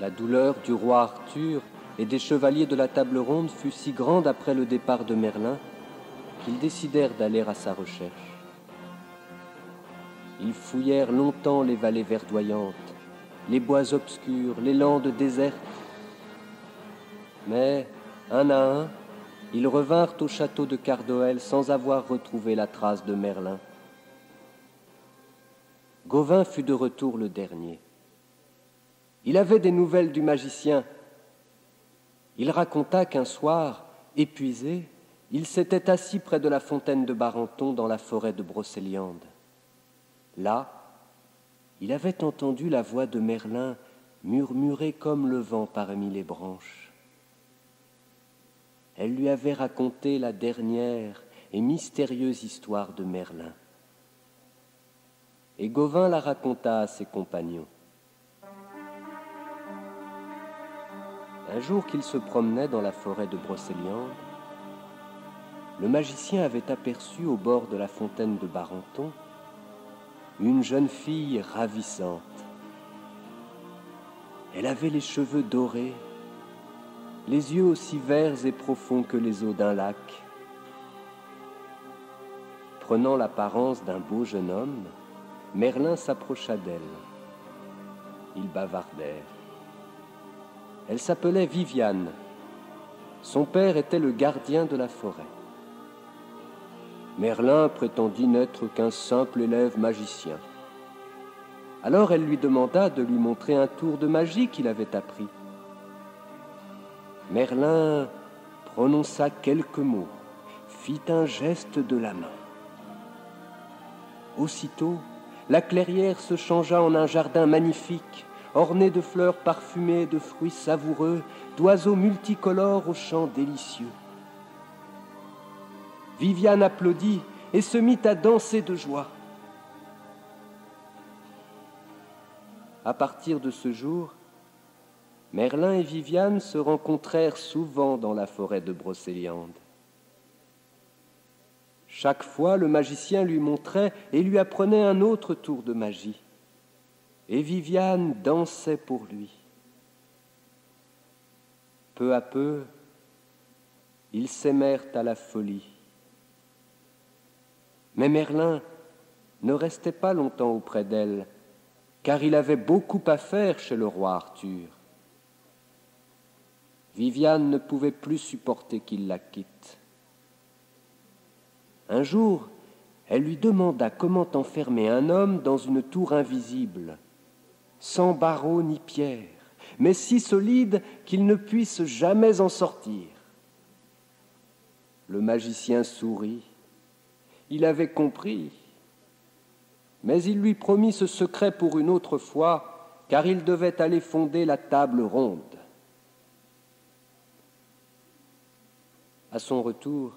La douleur du roi Arthur et des chevaliers de la table ronde fut si grande après le départ de Merlin qu'ils décidèrent d'aller à sa recherche. Ils fouillèrent longtemps les vallées verdoyantes, les bois obscurs, les landes désertes. Mais, un à un, ils revinrent au château de Cardoel sans avoir retrouvé la trace de Merlin. Gauvin fut de retour le dernier. Il avait des nouvelles du magicien. Il raconta qu'un soir, épuisé, il s'était assis près de la fontaine de Barenton dans la forêt de Brocéliande. Là, il avait entendu la voix de Merlin murmurer comme le vent parmi les branches. Elle lui avait raconté la dernière et mystérieuse histoire de Merlin. Et Gauvin la raconta à ses compagnons. Un jour qu'il se promenait dans la forêt de Brocéliande, le magicien avait aperçu au bord de la fontaine de Barenton une jeune fille ravissante. Elle avait les cheveux dorés, les yeux aussi verts et profonds que les eaux d'un lac. Prenant l'apparence d'un beau jeune homme, Merlin s'approcha d'elle. Ils bavardèrent. Elle s'appelait Viviane. Son père était le gardien de la forêt. Merlin prétendit n'être qu'un simple élève magicien. Alors elle lui demanda de lui montrer un tour de magie qu'il avait appris. Merlin prononça quelques mots, fit un geste de la main. Aussitôt, la clairière se changea en un jardin magnifique, orné de fleurs parfumées, de fruits savoureux, d'oiseaux multicolores aux chants délicieux. Viviane applaudit et se mit à danser de joie. À partir de ce jour, Merlin et Viviane se rencontrèrent souvent dans la forêt de Brocéliande. Chaque fois, le magicien lui montrait et lui apprenait un autre tour de magie. Et Viviane dansait pour lui. Peu à peu, ils s'aimèrent à la folie. Mais Merlin ne restait pas longtemps auprès d'elle, car il avait beaucoup à faire chez le roi Arthur. Viviane ne pouvait plus supporter qu'il la quitte. Un jour, elle lui demanda comment enfermer un homme dans une tour invisible, sans barreaux ni pierres, mais si solide qu'il ne puisse jamais en sortir. Le magicien sourit il avait compris. Mais il lui promit ce secret pour une autre fois, car il devait aller fonder la table ronde. À son retour,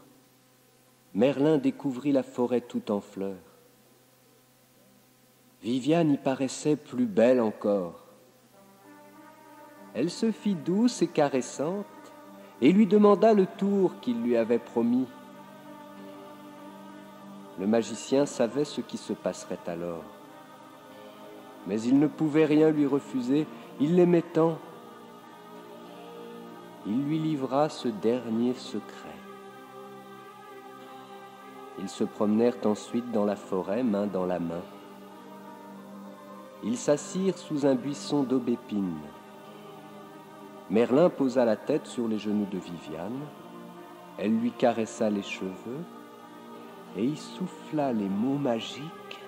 Merlin découvrit la forêt tout en fleurs. Viviane y paraissait plus belle encore. Elle se fit douce et caressante et lui demanda le tour qu'il lui avait promis. Le magicien savait ce qui se passerait alors. Mais il ne pouvait rien lui refuser, il l'aimait tant. Il lui livra ce dernier secret. Ils se promenèrent ensuite dans la forêt, main dans la main. Ils s'assirent sous un buisson d'aubépine. Merlin posa la tête sur les genoux de Viviane. Elle lui caressa les cheveux et il souffla les mots magiques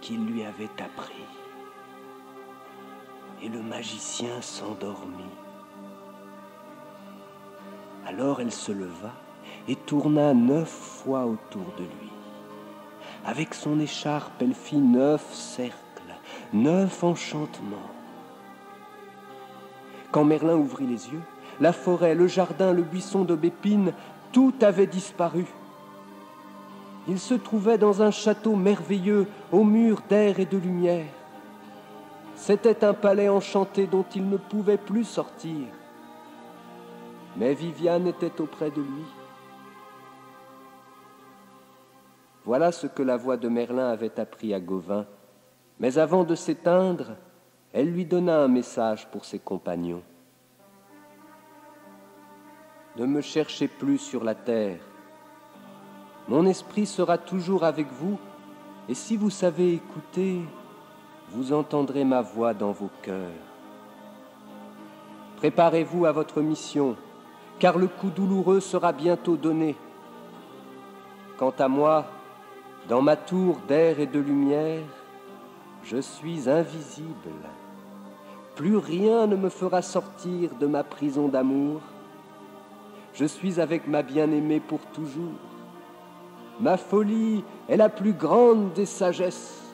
qu'il lui avait appris. Et le magicien s'endormit. Alors elle se leva et tourna neuf fois autour de lui. Avec son écharpe, elle fit neuf cercles, neuf enchantements. Quand Merlin ouvrit les yeux, la forêt, le jardin, le buisson d'aubépine, tout avait disparu. Il se trouvait dans un château merveilleux aux murs d'air et de lumière. C'était un palais enchanté dont il ne pouvait plus sortir. Mais Viviane était auprès de lui. Voilà ce que la voix de Merlin avait appris à Gauvin. Mais avant de s'éteindre, elle lui donna un message pour ses compagnons. Ne me cherchez plus sur la terre. Mon esprit sera toujours avec vous, et si vous savez écouter, vous entendrez ma voix dans vos cœurs. Préparez-vous à votre mission, car le coup douloureux sera bientôt donné. Quant à moi, dans ma tour d'air et de lumière, je suis invisible. Plus rien ne me fera sortir de ma prison d'amour. Je suis avec ma bien-aimée pour toujours. Ma folie est la plus grande des sagesses.